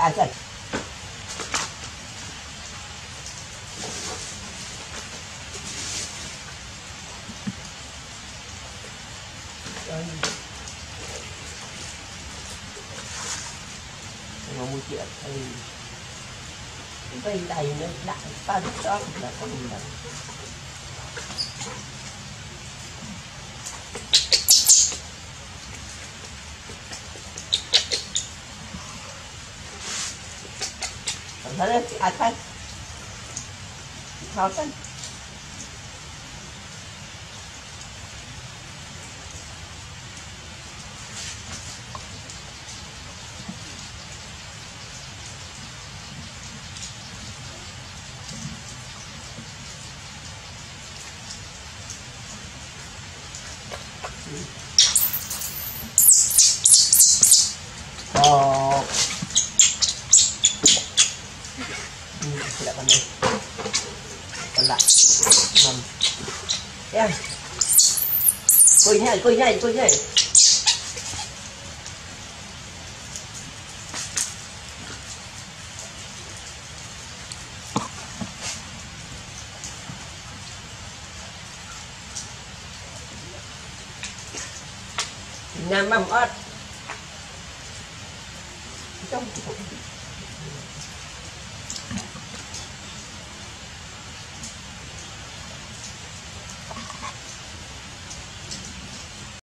ăn dần mà mua chuyện thì vây đầy nó đại ta rất đó là không được. 好他打开，看，好看。Lại còn này còn lại mầm em quỳ nhảy quỳ nhảy quỳ nhảy Nam mầm ớt. trong